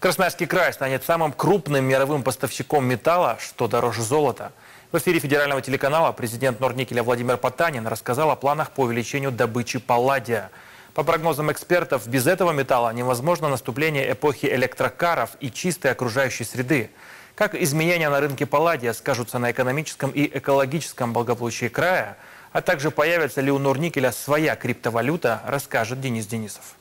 Красноярский край станет самым крупным мировым поставщиком металла, что дороже золота. В эфире федерального телеканала президент Норникеля Владимир Потанин рассказал о планах по увеличению добычи палладия. По прогнозам экспертов, без этого металла невозможно наступление эпохи электрокаров и чистой окружающей среды. Как изменения на рынке палладия скажутся на экономическом и экологическом благополучии края, а также появится ли у Норникеля своя криптовалюта, расскажет Денис Денисов.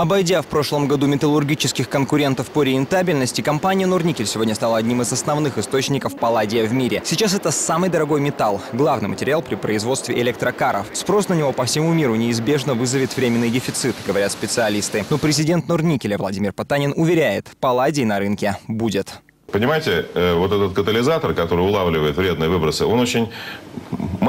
Обойдя в прошлом году металлургических конкурентов по рентабельности, компания «Норникель» сегодня стала одним из основных источников палладия в мире. Сейчас это самый дорогой металл, главный материал при производстве электрокаров. Спрос на него по всему миру неизбежно вызовет временный дефицит, говорят специалисты. Но президент «Норникеля» Владимир Потанин уверяет, палладий на рынке будет. Понимаете, э, вот этот катализатор, который улавливает вредные выбросы, он очень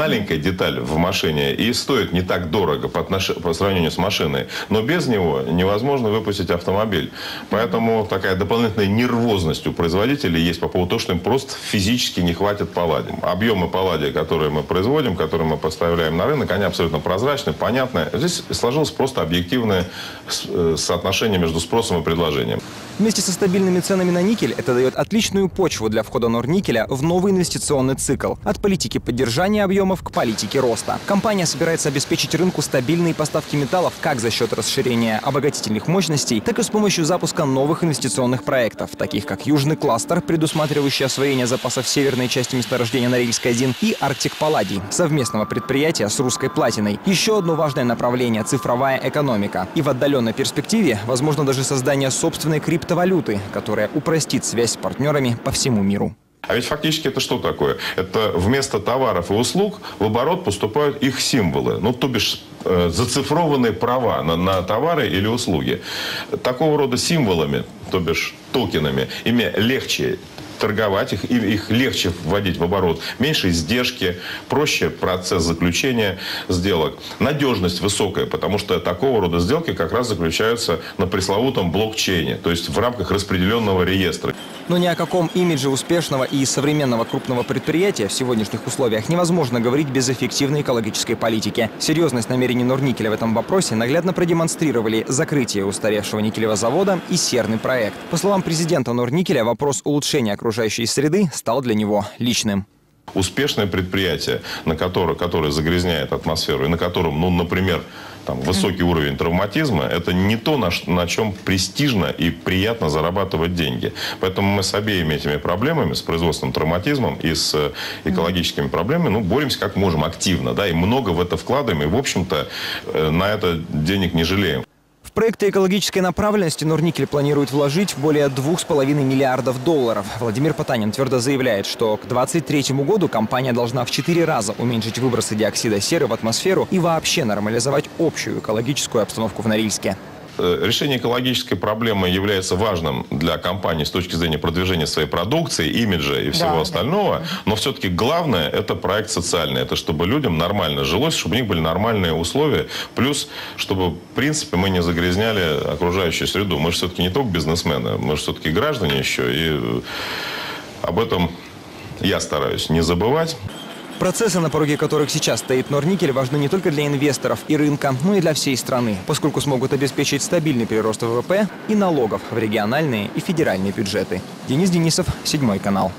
маленькая деталь в машине и стоит не так дорого по, отнош... по сравнению с машиной. Но без него невозможно выпустить автомобиль. Поэтому такая дополнительная нервозность у производителей есть по поводу того, что им просто физически не хватит палладия. Объемы палладия, которые мы производим, которые мы поставляем на рынок, они абсолютно прозрачны, понятны. Здесь сложилось просто объективное э, соотношение между спросом и предложением. Вместе со стабильными ценами на никель это дает отличную почву для входа Норникеля в новый инвестиционный цикл. От политики поддержания объемов к политике роста. Компания собирается обеспечить рынку стабильные поставки металлов как за счет расширения обогатительных мощностей, так и с помощью запуска новых инвестиционных проектов, таких как Южный кластер, предусматривающий освоение запасов северной части месторождения Норильск-1 и Арктик Палладий, совместного предприятия с русской платиной. Еще одно важное направление – цифровая экономика. И в отдаленной перспективе возможно даже создание собственной крипто криптовалюты, которая упростит связь с партнерами по всему миру. А ведь фактически это что такое? Это вместо товаров и услуг в оборот поступают их символы. Ну, то бишь э, зацифрованные права на, на товары или услуги. Такого рода символами, то бишь токенами, ими легче торговать, их, их легче вводить в оборот. Меньше издержки, проще процесс заключения сделок. Надежность высокая, потому что такого рода сделки как раз заключаются на пресловутом блокчейне, то есть в рамках распределенного реестра. Но ни о каком имидже успешного и современного крупного предприятия в сегодняшних условиях невозможно говорить без эффективной экологической политики. Серьезность намерений Норникеля в этом вопросе наглядно продемонстрировали закрытие устаревшего никелевого завода и серный проект. По словам президента Норникеля, вопрос улучшения окружающей среды стал для него личным. Успешное предприятие, на которое, которое загрязняет атмосферу, и на котором, ну, например, там, высокий уровень травматизма, это не то, на, на чем престижно и приятно зарабатывать деньги. Поэтому мы с обеими этими проблемами, с производственным травматизмом и с э, экологическими проблемами, ну, боремся как можем активно, да, и много в это вкладываем, и, в общем-то, э, на это денег не жалеем. В проекты экологической направленности Норникель планирует вложить более 2,5 миллиардов долларов. Владимир Потанин твердо заявляет, что к 2023 году компания должна в 4 раза уменьшить выбросы диоксида серы в атмосферу и вообще нормализовать общую экологическую обстановку в Норильске. Э, решение экологической проблемы является важным для компании с точки зрения продвижения своей продукции, имиджа и всего да, остального. Да. Но все-таки главное – это проект социальный. Это чтобы людям нормально жилось, чтобы у них были нормальные условия. Плюс, чтобы, в принципе, мы не загрязняли окружающую среду. Мы же все-таки не только бизнесмены, мы же все-таки граждане еще. И э, об этом я стараюсь не забывать. Процессы, на пороге которых сейчас стоит Норникель, важны не только для инвесторов и рынка, но и для всей страны, поскольку смогут обеспечить стабильный прирост ВВП и налогов в региональные и федеральные бюджеты. Денис Денисов, Седьмой канал.